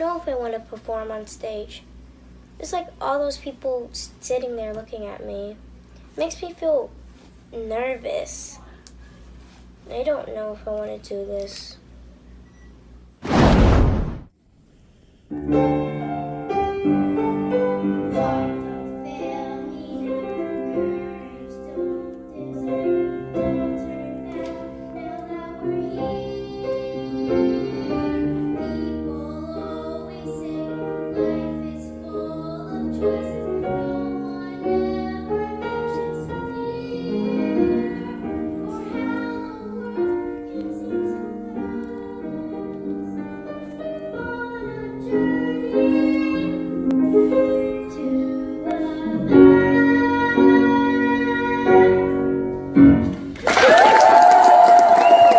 if I want to perform on stage. It's like all those people sitting there looking at me. It makes me feel nervous. I don't know if I want to do this. The past.